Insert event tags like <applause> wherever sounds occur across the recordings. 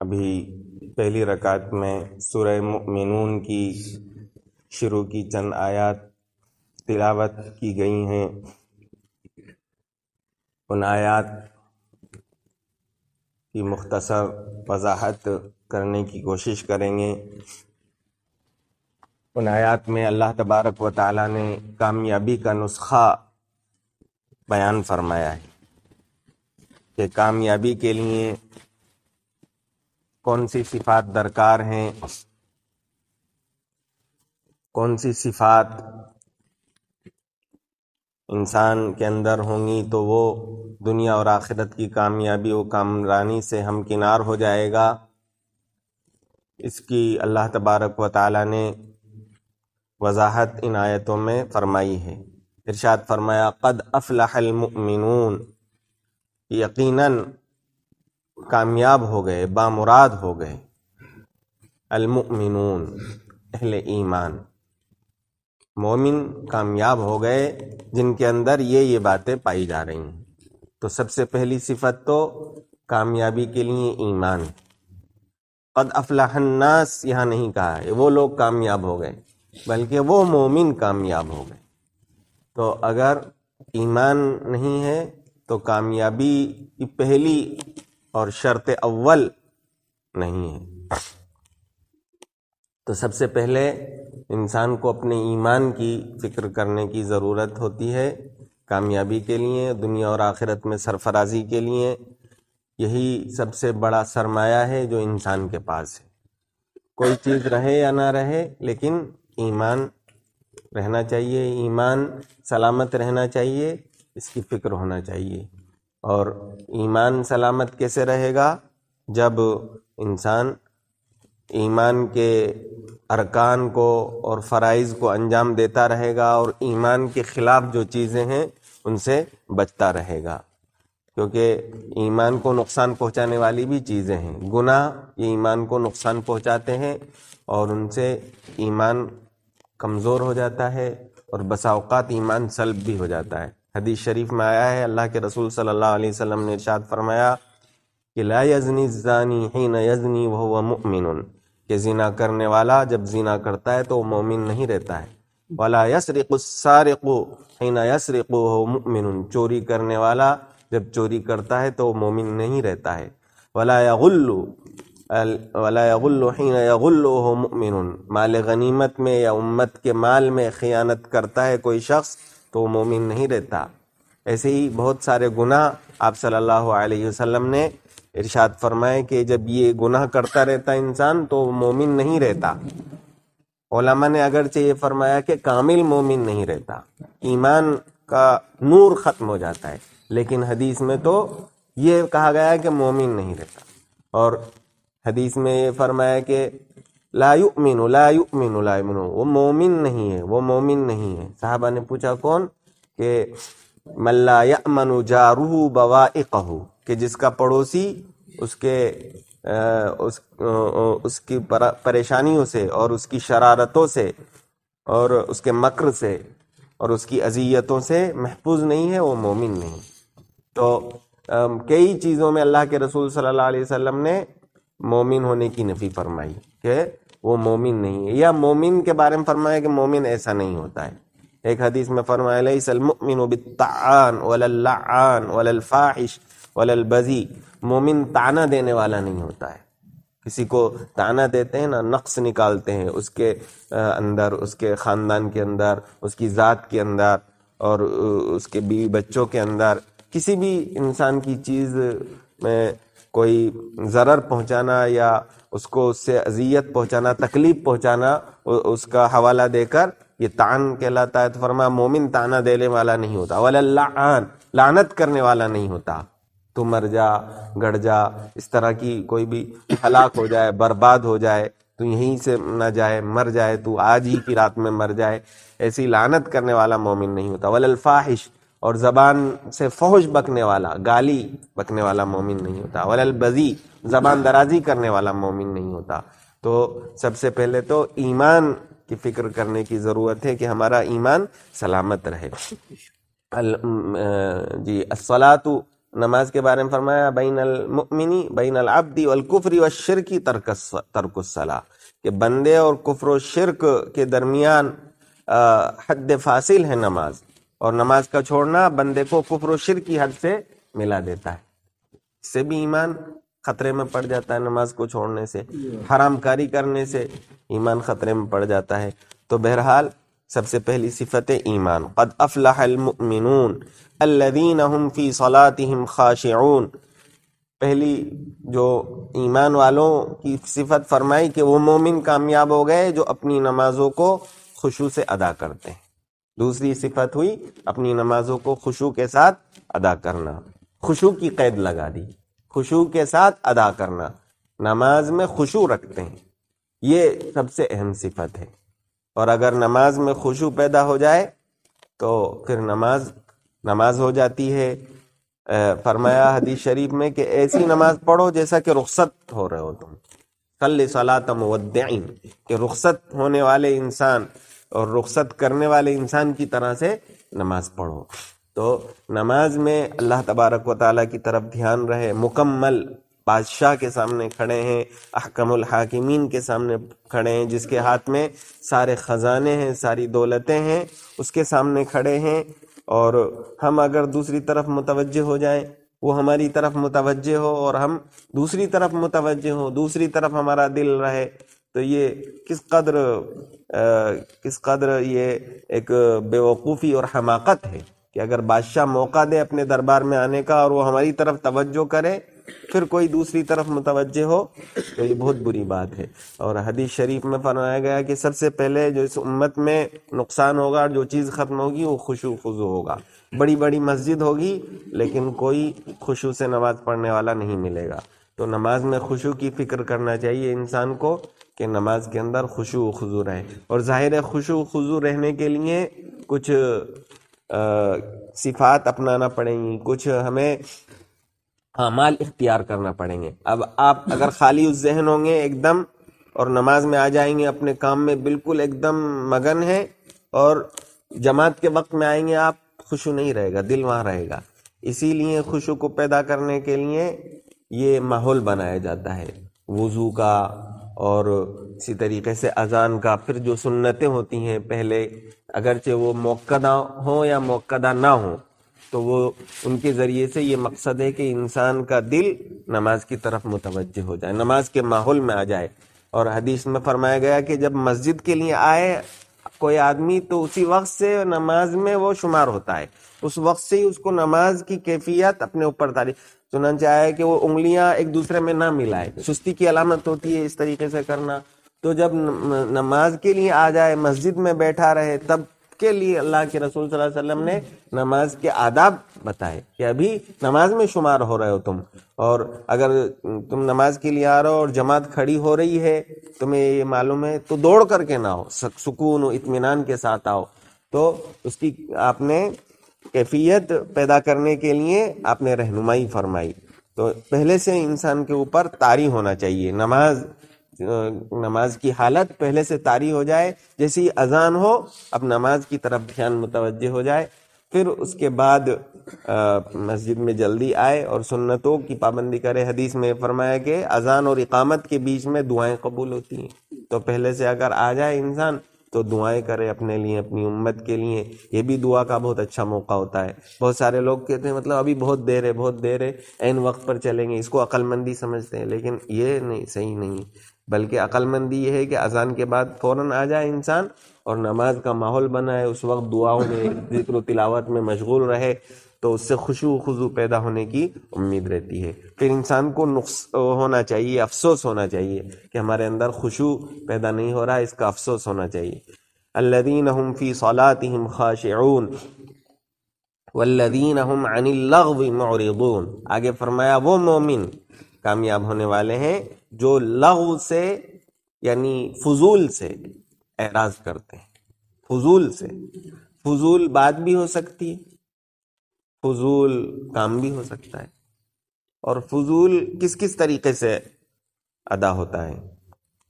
अभी पहली रकात में सूरह मुमिनून की शुरू की चंद आयत तिलावत की गई हैं उन आयत की मुख्तसर वजाहत करने की कोशिश करेंगे। उन आयात में अल्लाह तबारक व ताली ने कामयाबी का नुस्खा बयान फरमाया है कि कामयाबी के लिए कौन सी सिफात दरकार हैं, कौन सी सिफात इंसान के अंदर होंगी तो वो दुनिया और आखिरत की कामयाबी व कामरानी से हम किनार हो जाएगा। इसकी अल्लाह तबारक व ताली ने वजाहत इन आयतों में फरमाई है। इरशाद फरमाया, कद अफलाहलमिनून यकीनन कामयाब हो गए, बामुराद हो गए। अलमुमिनून, अहले ईमान। मोमिन कामयाब हो गए, जिनके अंदर ये ये बातें पाई जा रही हैं। तो सबसे पहली सिफत तो कामयाबी के लिए ईमान। कद अफलाहन्नास यहाँ नहीं कहा है। वो लोग कामयाब हो गए, बल्कि वो मोमिन कामयाब हो गए। तो अगर ईमान नहीं है तो कामयाबी की पहली और शर्त अव्वल नहीं है। तो सबसे पहले इंसान को अपने ईमान की फ़िक्र करने की ज़रूरत होती है, कामयाबी के लिए, दुनिया और आखिरत में सरफराजी के लिए। यही सबसे बड़ा सरमाया है जो इंसान के पास है। कोई चीज़ रहे या ना रहे, लेकिन ईमान रहना चाहिए, ईमान सलामत रहना चाहिए, इसकी फ़िक्र होना चाहिए। और ईमान सलामत कैसे रहेगा? जब इंसान ईमान के अरकान को और फ़राइज़ को अंजाम देता रहेगा और ईमान के ख़िलाफ़ जो चीज़ें हैं, उनसे बचता रहेगा। क्योंकि ईमान को नुकसान पहुँचाने वाली भी चीज़ें हैं। गुनाह ये ईमान को नुकसान पहुंचाते हैं और उनसे ईमान कमज़ोर हो जाता है और बसाओकात ईमान सल्ब भी हो जाता है। हदीस शरीफ में आया है, अल्लाह के रसूल सल्लल्लाहु अलैहि वसल्लम ने इरशाद फरमाया कि ला यजनी ज़ानी हीन यजनी वह मुमिन कि जिना करने वाला जब जीना करता है तो मोमिन नहीं रहता है। वाला यसरिक़ुस्सारिक़ु हीन यसरिक़ु वह मुमिन चोरी करने वाला जब चोरी करता है तो मोमिन नहीं रहता है। वला यगुल्लु वला यगुल्लु हीन वह मुमिन माल गनीमत में या उम्मत के माल में ख़ियानत करता है कोई शख्स तो मोमिन नहीं रहता। ऐसे ही बहुत सारे गुनाह आप सल्लल्लाहु अलैहि वसल्लम ने इरशाद फरमाए कि जब ये गुनाह करता रहता इंसान तो मोमिन नहीं रहता। ओलामा ने अगरचे ये फरमाया कि कामिल मोमिन नहीं रहता। ईमान का नूर ख़त्म हो जाता है। लेकिन हदीस में तो ये कहा गया है कि मोमिन नहीं रहता। और हदीस में ये फरमाया कि लायुमिन लायुमिन लायुमिन वो मोमिन नहीं है, वो मोमिन नहीं है। साहबा ने पूछा कौन? कि मल्ला यमनु जारूहु बवाइकहु। कि जिसका पड़ोसी उसके उस उसकी परेशानियों से और उसकी शरारतों से और उसके मक्र से और उसकी अजियतों से महफूज नहीं है, वो मोमिन नहीं। तो कई चीज़ों में अल्लाह के रसूल सल्लल्लाहु अलैहि वसल्लम ने मोमिन होने की नफ़ी फरमाई कि वो मोमिन नहीं है। या मोमिन के बारे में फरमाया कि मोमिन ऐसा नहीं होता है। एक हदीस में फरमाया सलमिन वललबजी मोमिन ताना देने वाला नहीं होता है। किसी को ताना देते हैं ना, नक्स निकालते हैं उसके अंदर, उसके ख़ानदान के अंदर, उसकी ज़ात के अंदर और उसके बीवी बच्चों के अंदर। किसी भी इंसान की चीज़ में कोई ज़रर पहुंचाना या उसको उससे अजियत पहुंचाना, तकलीफ़ पहुंचाना उसका हवाला देकर ये तान कहलाता है। तो फरमा, मोमिन ताना देने वाला नहीं होता। वल्लान लानत करने वाला नहीं होता। तू मर जा, गड़ जा, इस तरह की कोई भी हलाक हो जाए, बर्बाद हो जाए, तू यहीं से न जाए, मर जाए, तू आज ही की रात में मर जाए, ऐसी लानत करने वाला मोमिन नहीं होता। वलल्फाहिश और जबान से फौज बकने वाला, गाली बकने वाला मोमिन नहीं होता। वलल बजी, जबान दराजी करने वाला मोमिन नहीं होता। तो सबसे पहले तो ईमान की फ़िक्र करने की ज़रूरत है कि हमारा ईमान सलामत रहे। जी असलातु नमाज़ के बारे में फरमाया बैन अलमिनी बैन अलअब्दी वल कुफरी व शिरकी तरकुसला कि बंदे और कुफर शिरक के दरमियान हद फासिल है नमाज़। और नमाज़ का छोड़ना बंदे को कुफर शिर की हद से मिला देता है। इससे भी ईमान खतरे में पड़ जाता है नमाज़ को छोड़ने से। हराम कारी करने से ईमान खतरे में पड़ जाता है। तो बहरहाल सबसे पहली सिफत ईमान। कद अफलाहमिनून अल्लदीन हम फ़ी सलातिहिम खाशिऊन। पहली जो ईमान वालों की सिफत फरमाई कि वो मोमिन कामयाब हो गए जो अपनी नमाजों को खुशू से अदा करते हैं। दूसरी सिफत हुई अपनी नमाजों को खुशू के साथ अदा करना। खुशू की कैद लगा दी। खुशू के साथ अदा करना। नमाज़ में खुशू रखते हैं। ये सबसे अहम सिफत है। और अगर नमाज़ में खुशू पैदा हो जाए तो फिर नमाज़ नमाज़ हो जाती है। फरमाया हदीस शरीफ में कि ऐसी नमाज़ पढ़ो जैसा कि रुखसत हो रहे हो तुम। कल सलातम वद्दीन कि रुखसत होने वाले इंसान और रुखसत करने वाले इंसान की तरह से नमाज़ पढ़ो। तो नमाज़ में अल्लाह तबारक व ताली की तरफ़ ध्यान रहे, मुकम्मल बादशाह के सामने खड़े हैं अहकमुल हाकिमीन के सामने खड़े हैं जिसके हाथ में सारे ख़जाने हैं सारी दौलतें हैं उसके सामने खड़े हैं और हम अगर दूसरी तरफ़ मुतवजह हो जाएँ वो हमारी तरफ़ मुतवजह हो और हम दूसरी तरफ़ मुतवजह हो दूसरी तरफ़ हमारा दिल रहे तो ये किस कदर आ, किस कदर ये एक बेवकूफ़ी और हमाकत है कि अगर बादशाह मौका दे अपने दरबार में आने का और वो हमारी तरफ़ तवज्जो करे फिर कोई दूसरी तरफ़ मुतवजह हो तो ये बहुत बुरी बात है। और हदीस शरीफ में फरमाया गया कि सबसे पहले जो इस उम्मत में नुकसान होगा और जो चीज़ ख़त्म होगी, वो खुशू खुजू होगा। बड़ी बड़ी मस्जिद होगी, लेकिन कोई खुशू से नमाज़ पढ़ने वाला नहीं मिलेगा। तो नमाज़ में खुशू की फ़िक्र करना चाहिए इंसान को कि नमाज़ के अंदर खुशू खुजू रहे। और ज़ाहिर है खुशू खुजू रहने के लिए कुछ सिफात अपनाना पड़ेंगी। कुछ हमें अमाल इख्तियार करना पड़ेंगे। अब आप अगर खाली उस जहन होंगे एकदम और नमाज़ में आ जाएँगे, अपने काम में बिल्कुल एकदम मगन है और जमात के वक्त में आएँगे, आप खुशू नहीं रहेगा, दिल वहाँ रहेगा। इसीलिए खुशू को पैदा करने के लिए ये माहौल बनाया जाता है। वज़ू का और इसी तरीके से अजान का, फिर जो सुन्नतें होती हैं, पहले अगरचे वो मौकदा हो या मौकदा ना हो तो वो उनके ज़रिए से ये मकसद है कि इंसान का दिल नमाज़ की तरफ़ मुतवजह हो जाए, नमाज़ के माहौल में आ जाए। और हदीस में फरमाया गया कि जब मस्जिद के लिए आए कोई आदमी तो उसी वक्त से नमाज़ में वो शुमार होता है। उस वक्त से ही उसको नमाज़ की कैफियत अपने ऊपर तारी सुना चाहे कि वो उंगलियाँ एक दूसरे में ना मिलाए। सुस्ती की अलामत होती है इस तरीके से करना। तो जब नमाज़ के लिए आ जाए, मस्जिद में बैठा रहे, तब के लिए अल्लाह के रसूल सल्लल्लाहु अलैहि वसल्लम ने नमाज़ के आदाब बताए कि अभी नमाज़ में शुमार हो रहे हो तुम। और अगर तुम नमाज़ के लिए आ रहे हो और जमात खड़ी हो रही है, तुम्हें ये मालूम है तो दौड़ करके ना हो सुकून इत्मीनान के साथ आओ। तो उसकी आपने कैफियत पैदा करने के लिए आपने रहनुमाई फरमाई। तो पहले से इंसान के ऊपर तारी होना चाहिए, नमाज़ नमाज़ की हालत पहले से तारी हो जाए, जैसे अजान हो, अब नमाज़ की तरफ़ ध्यान मुतवजह हो जाए। फिर उसके बाद मस्जिद में जल्दी आए और सुन्नतों की पाबंदी करे। हदीस में फरमाया कि अजान और इकामत के बीच में दुआएँ कबूल होती हैं। तो पहले से अगर आ जाए इंसान तो दुआएँ करे अपने लिए, अपनी उम्मत के लिए। ये भी दुआ का बहुत अच्छा मौका होता है। बहुत सारे लोग कहते हैं मतलब अभी बहुत देर है, बहुत देर है एन वक्त पर चलेंगे, इसको अक्लमंदी समझते हैं, लेकिन ये नहीं, सही नहीं बल्कि अक्लमंदी ये है कि अजान के बाद फ़ौरन आ जाए इंसान और नमाज़ का माहौल बनाए, उस वक्त दुआओं में, <laughs> ज़िक्र तिलावत में मशगूल रहे तो उससे खुशू खुजू पैदा होने की उम्मीद रहती है। फिर इंसान को नुक्स होना चाहिए, अफसोस होना चाहिए कि हमारे अंदर खुशू पैदा नहीं हो रहा है इसका अफसोस होना चाहिए। अल्लदीन हम फ़ी सलातिहिम खाशिऊन, वल्लदीन हम अनिल्लग़्व मुरिदून। आगे फरमाया, वो मोमिन कामयाब होने वाले हैं, जो लहू से, यानी फजूल से एराज करते हैं। फजूल से। फजूल बात भी हो सकती है, फजूल काम भी हो सकता है। और फजूल किस किस तरीके से अदा होता है?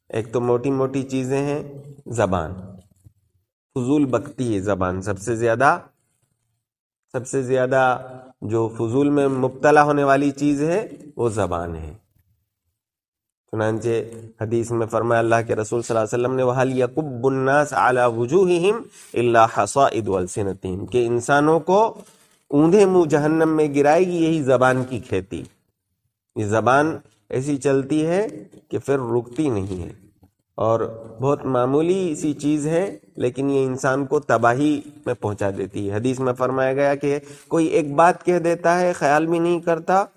एक तो मोटी मोटी चीज़ें हैं, ज़बान। फजूल बकती है ज़बान सबसे ज़्यादा सबसे ज़्यादा जो फजूल में मुबतला होने वाली चीज़ है, वो ज़बान है। चुनानचे हदीस में फरमाया, अल्लाह के रसूल वसल्लम ने वहल यकुब्बुन्नास अला वजूहिहिम इल्ला हसाइद के इंसानों को ऊंधे मुँह जहन्नम में गिराएगी यही जबान की खेती। ये जबान ऐसी चलती है कि फिर रुकती नहीं है। और बहुत मामूली सी चीज़ है, लेकिन ये इंसान को तबाही में पहुँचा देती है। हदीस में फरमाया गया कि कोई एक बात कह देता है, ख्याल भी नहीं करता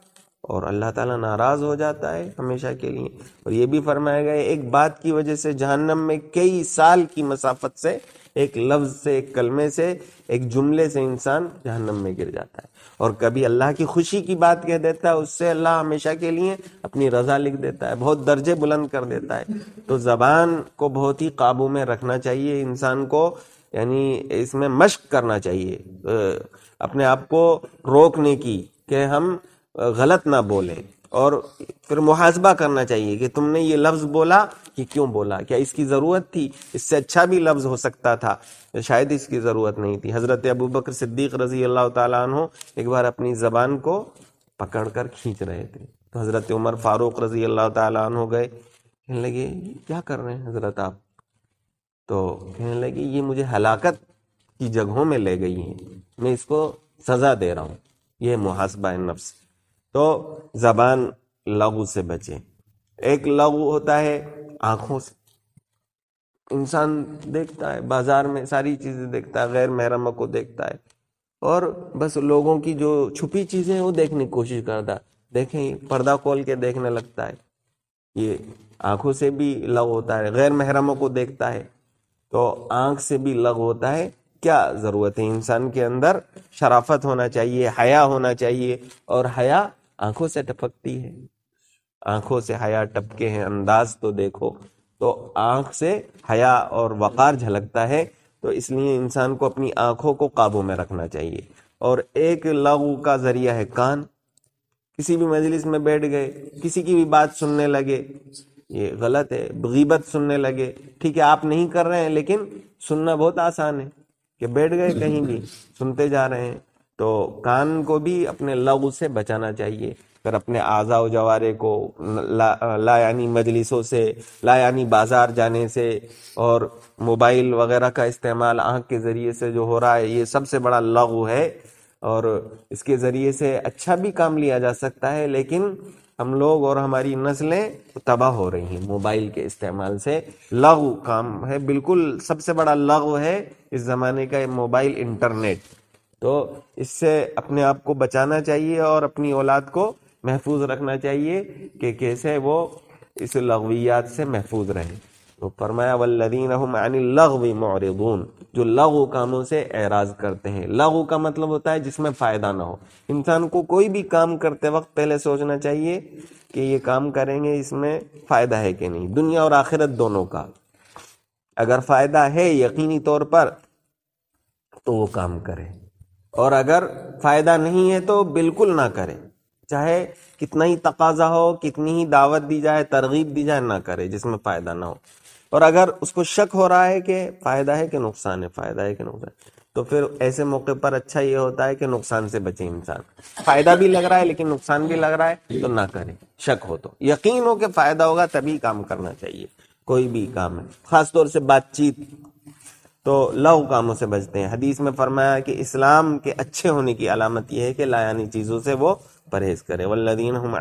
और अल्लाह ताला नाराज़ हो जाता है हमेशा के लिए। और ये भी फरमाया गया एक बात की वजह से जहन्नम में कई साल की मसाफत से एक लफ्ज़ से, एक कलमे से, एक जुमले से इंसान जहन्नम में गिर जाता है। और कभी अल्लाह की खुशी की बात कह देता है, उससे अल्लाह हमेशा के लिए अपनी रजा लिख देता है, बहुत दर्जे बुलंद कर देता है। तो ज़बान को बहुत ही काबू में रखना चाहिए, इंसान को, यानी इसमें मश्क करना चाहिए। अपने आप को रोकने की, कि हम गलत ना बोलें। और फिर मुहासबा करना चाहिए कि तुमने ये लफ्ज़ बोला कि क्यों बोला? क्या इसकी ज़रूरत थी? इससे अच्छा भी लफ्ज़ हो सकता था। शायद इसकी ज़रूरत नहीं थी। हज़रत अबू बकर सिद्दीक रज़ी अल्लाह तु एक बार अपनी ज़बान को पकड़ कर खींच रहे थे। तो हज़रत उमर फ़ारूक रज़ी अल्लाह तु गए। कहने लगे, क्या कर रहे हैं हज़रत आप? तो कहने लगे, ये मुझे हलाकत की जगहों में ले गई हैं। मैं इसको सज़ा दे रहा हूँ। ये मुहासबा नफ्स। तो जबान लघु से बचे। एक लघु होता है आँखों से। इंसान देखता है, बाज़ार में सारी चीज़ें देखता है, गैर महरम को देखता है। और बस लोगों की जो छुपी चीज़ें हैं, वो देखने की कोशिश करता है। देखें, पर्दा खोल के देखने लगता है। ये आँखों से भी लग होता है, गैर महरमों को देखता है। तो आँख से भी लग होता है। क्या ज़रूरत है इंसान के अंदर? शराफत होना चाहिए, हया होना चाहिए। और हया आँखों से टपकती है, आँखों से हया टपके हैं, अंदाज तो देखो। तो आँख से हया और वकार झलकता है तो इसलिए इंसान को अपनी आँखों को काबू में रखना चाहिए। और एक लघु का ज़रिया है कान। किसी भी मजलिस में बैठ गए, किसी की भी बात सुनने लगे, ये गलत है, गीबत सुनने लगे, ठीक है, आप नहीं कर रहे हैं, लेकिन सुनना बहुत आसान है कि बैठ गए कहीं भी, सुनते जा रहे हैं तो कान को भी अपने लघु से बचाना चाहिए। फिर अपने आज़ा जवारे को ला, ला यानी मजलिसों से ला यानी बाज़ार जाने से और मोबाइल वगैरह का इस्तेमाल आँख के ज़रिए से जो हो रहा है ये सबसे बड़ा लघु है और इसके ज़रिए से अच्छा भी काम लिया जा सकता है लेकिन हम लोग और हमारी नस्लें तबाह हो रही हैं मोबाइल के इस्तेमाल से। लघु काम है बिल्कुल सबसे बड़ा लघु है इस ज़माने का मोबाइल इंटरनेट। तो इससे अपने आप को बचाना चाहिए और अपनी औलाद को महफूज रखना चाहिए कि कैसे वो इस लगवियात से महफूज रहे। तो फरमाया, वल्लदीन लगवी मौरदून जो लघु कामों से एराज करते हैं। लघु का मतलब होता है जिसमें फ़ायदा ना हो। इंसान को कोई भी काम करते वक्त पहले सोचना चाहिए कि ये काम करेंगे, इसमें फ़ायदा है कि नहीं। दुनिया और आखिरत दोनों का। अगर फ़ायदा है यकीनी तौर पर तो वो काम करें। और अगर फ़ायदा नहीं है तो बिल्कुल ना करे। चाहे कितना ही तकाजा हो, कितनी ही दावत दी जाए, तरगीब दी जाए, ना करे, जिसमें फ़ायदा ना हो। और अगर उसको शक हो रहा है कि फ़ायदा है कि नुकसान है, फ़ायदा है कि नुकसान तो फिर ऐसे मौके पर अच्छा ये होता है कि नुकसान से बचे इंसान। फ़ायदा भी लग रहा है, लेकिन नुकसान भी लग रहा है तो ना करे, शक हो तो। यकीन हो कि फ़ायदा होगा, तभी काम करना चाहिए, कोई भी काम है। खासतौर से बातचीत तो लव कामों से बचते हैं। हदीस में फरमाया कि इस्लाम के अच्छे होने की अलामत यह है कि लायानी चीज़ों से वो परहेज करें। वल्लदीन हम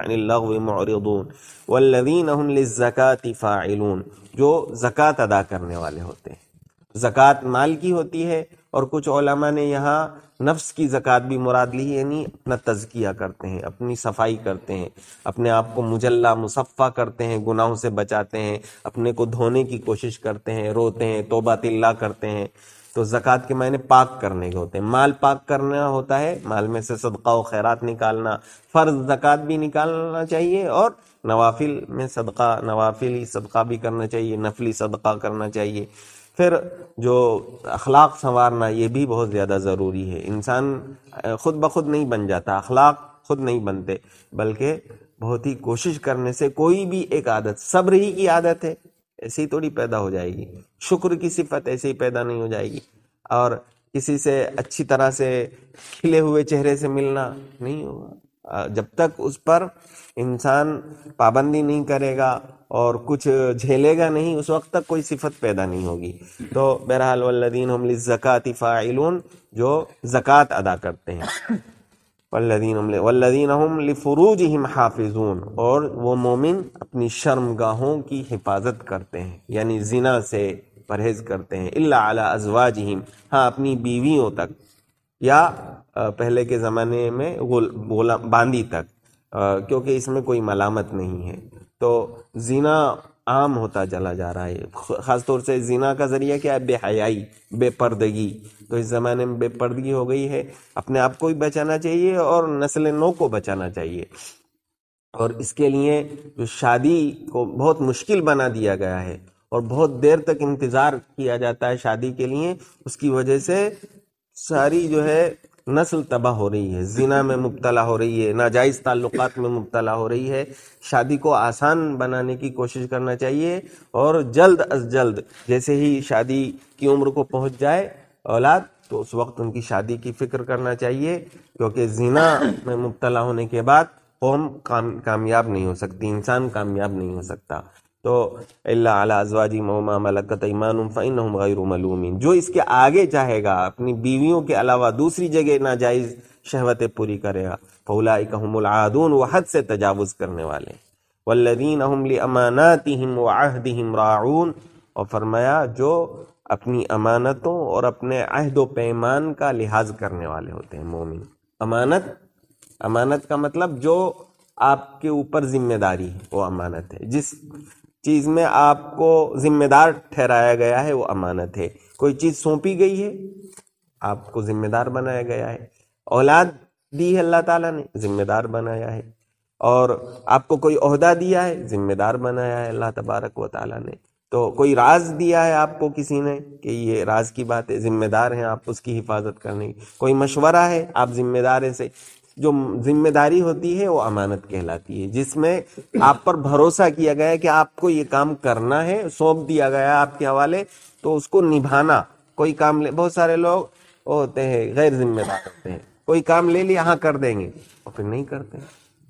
मौरदून वल्लदीन हम फ़ाइलून। जो ज़क़़त अदा करने वाले होते हैं। ज़क़़त माल की होती है और कुछ ओलमा ने यहाँ नफ्स की जक़ात भी मुराद ली, यानी अपना तजकिया करते हैं, अपनी सफ़ाई करते हैं, अपने आप को मुजल्ला मुसफ़ा करते हैं, गुनाहों से बचाते हैं, अपने को धोने की कोशिश करते हैं, रोते हैं, तोबा तिल्ला करते हैं। तो ज़क़़त के मायने पाक करने के होते हैं। माल पाक करना होता है, माल में से सदका व खैरात निकालना, फ़र्ज़ ज़क़़त भी निकालना चाहिए और नवाफिल में सदका, नवाफिल सदका भी करना चाहिए, नफली सदका करना चाहिए। फिर जो अखलाक संवारना, ये भी बहुत ज़्यादा ज़रूरी है। इंसान खुद ब खुद नहीं बन जाता, अखलाक खुद नहीं बनते, बल्कि बहुत ही कोशिश करने से कोई भी एक आदत, सब्र ही की आदत है, ऐसे थोड़ी पैदा हो जाएगी। शुक्र की सिफत ऐसे ही पैदा नहीं हो जाएगी। और किसी से अच्छी तरह से खिले हुए चेहरे से मिलना नहीं होगा। जब तक उस पर इंसान पाबंदी नहीं करेगा और कुछ झेलेगा नहीं, उस वक्त तक कोई सिफत पैदा नहीं होगी। तो बहरहाल वल्लदीन हम ज़क़ात फ़ाइलून, जो ज़क़़त अदा करते हैं। वल्लदीन वल्लदीन हम लिफरूज हिम हाफिजून, और वो मोमिन अपनी शर्मगाहों की हिफाजत करते हैं, यानी जिना से परहेज करते हैं। अला अजवाजहिम हाँ अपनी बीवियों तक। या पहले के ज़माने में गोला बांदी तक क्योंकि इसमें कोई मलामत नहीं है। तो जीना आम होता चला जा रहा है। ख़ासतौर से जीना का ज़रिया क्या है? बेहयाई, बेपर्दगी। तो इस ज़माने में बेपर्दगी हो गई है। अपने आप को भी बचाना चाहिए और नस्ल नो को बचाना चाहिए। और इसके लिए जो शादी को बहुत मुश्किल बना दिया गया है और बहुत देर तक इंतज़ार किया जाता है शादी के लिए। उसकी वजह से सारी जो है नस्ल तबाह हो रही है। जिना में मुबतला हो रही है, नाजायज़ ताल्लुकात में मुबतला हो रही है। शादी को आसान बनाने की कोशिश करना चाहिए और जल्द अज जल्द जैसे ही शादी की उम्र को पहुँच जाए औलाद तो उस वक्त उनकी शादी की फ़िक्र करना चाहिए, क्योंकि जीना में मुबतला होने के बाद कौम काम, कामयाब नहीं हो सकती, इंसान कामयाब नहीं हो सकता। तो अज़वाजी मोमा मलकत फ़ैन मलूमिन. जो इसके आगे चाहेगा, अपनी बीवियों के अलावा दूसरी जगह नाजायज़ शहवतें पूरी करेगा। फ़ौलाई कहमुलआदून व हद से तजावुज़ करने वाले। वल्लदीन व अहदिहिम राऊन। और फरमाया, जो अपनी अमानतों और अपने अहद पैमान का लिहाज करने वाले होते हैं, मोमिन। अमानत? अमानत का मतलब जो आपके ऊपर ज़िम्मेदारी है, वो अमानत है। जिस चीज़ में आपको जिम्मेदार ठहराया गया है, वो अमानत है। कोई चीज़ सौंपी गई है, आपको जिम्मेदार बनाया गया है। औलाद दी है अल्लाह ताला ने, जिम्मेदार बनाया है। और आपको कोई अहदा दिया है, जिम्मेदार बनाया है अल्लाह तबारक व ताला ने। तो कोई राज दिया है आपको किसी ने कि ये राज की बात है जिम्मेदार हैं, आप उसकी हिफाजत करने की? कोई मशवरा है, आप जिम्मेदार हैं से? जो ज़िम्मेदारी होती है, वो अमानत कहलाती है। जिसमें आप पर भरोसा किया गया है कि आपको ये काम करना है, सौंप दिया गया है आपके हवाले तो उसको निभाना। कोई काम ले, बहुत सारे लोग होते हैं, गैर जिम्मेदार होते हैं। कोई काम ले लिया हाँ कर देंगे, और फिर नहीं करते।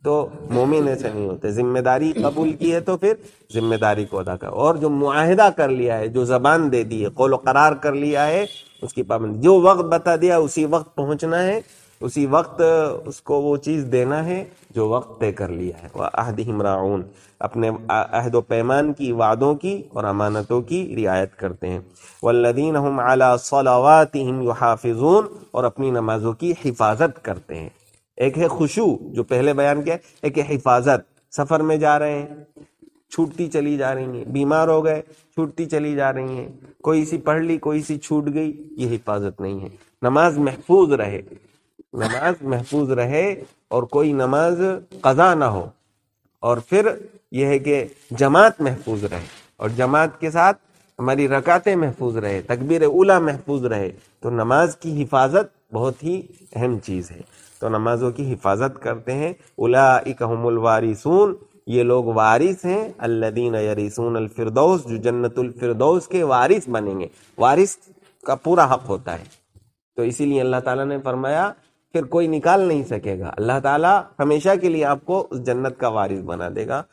तो मोमिन ऐसे नहीं होते। ज़िम्मेदारी कबूल की है तो फिर ज़िम्मेदारी को अदा कर। और जो मुआहिदा कर लिया है, जो जबान दे दी है, कौल करार कर लिया है, उसकी पाबंदी। जो वक्त बता दिया, उसी वक्त पहुँचना है। उसी वक्त उसको वो चीज़ देना है जो वक्त तय कर लिया है। वह अहद हिमराउन अपने अहद पैमान की वादों की और अमानतों की रियायत करते हैं। वल्लदीन हम अला सलावातिहिम युहाफिजून, और अपनी नमाजों की हिफाजत करते हैं। एक है खुशू, जो पहले बयान किया, एक है हिफाजत। सफ़र में जा रहे हैं, छूटती चली जा रही है, बीमार हो गए, छूटती चली जा रही हैं। कोई सी पढ़ ली, कोई सी छूट गई, ये हिफाजत नहीं है। नमाज़ महफूज रहे नमाज़ महफूज रहे और कोई नमाज़ कज़ा ना हो। और फिर यह है कि जमात महफूज रहे और जमात के साथ हमारी रकातें महफूज रहे, तकबीर उला महफूज रहे तो नमाज़ की हिफाजत बहुत ही अहम चीज़ है। तो नमाजों की हिफाजत करते हैं। उलाइकहुमुल वारिसून, ये लोग वारिस हैं। अल्लदीन यरीसून अलफिरदौस जो जन्नतुल फिरदौस के वारिस बनेंगे। वारिस का पूरा हक होता है। तो इसीलिए अल्लाह ताला ने फरमाया फिर कोई निकाल नहीं सकेगा। अल्लाह ताला हमेशा के लिए आपको उस जन्नत का वारिस बना देगा।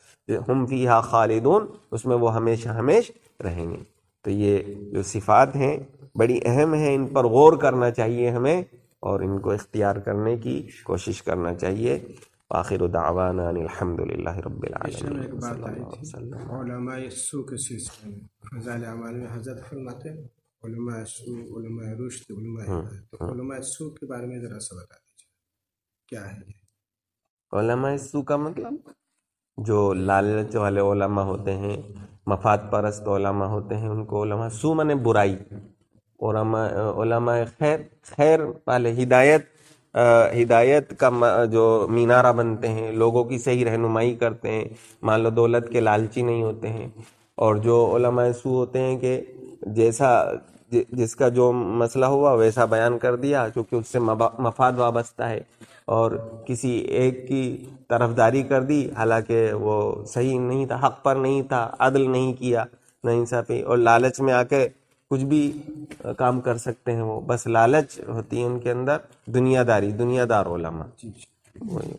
हम फ़ी हा खालिदून उसमें वो हमेशा हमेश रहेंगे। तो ये जो सिफात हैं बड़ी अहम है इन पर गौर करना चाहिए हमें और इनको इख्तियार करने की कोशिश करना चाहिए। आखिर दावाना में हज़रत फरमाते तो के बारे में ज़रा सा बता दीजिए। क्या है सू का मतलब? जो लालच वाले उलमा होते हैं मफाद परस्त उलमा होते हैं उनको उलमा सू माने बुराई। खैर खैर वाले हिदायत हिदायत का जो मीनारा बनते हैं लोगों की सही रहनुमाई करते हैं मान लो दौलत के लालची नहीं होते हैं और जो उलमा सू होते हैं कि जैसा जि, जिसका जो मसला हुआ वैसा बयान कर दिया क्योंकि उससे मफाद वाबस्ता है। और किसी एक की तरफदारी कर दी हालाँकि वो सही नहीं था हक पर नहीं था अदल नहीं किया न इंसाफी। और लालच में आके कुछ भी काम कर सकते हैं वो। बस लालच होती है उनके अंदर दुनियादारी दुनियादार ओलमा वही।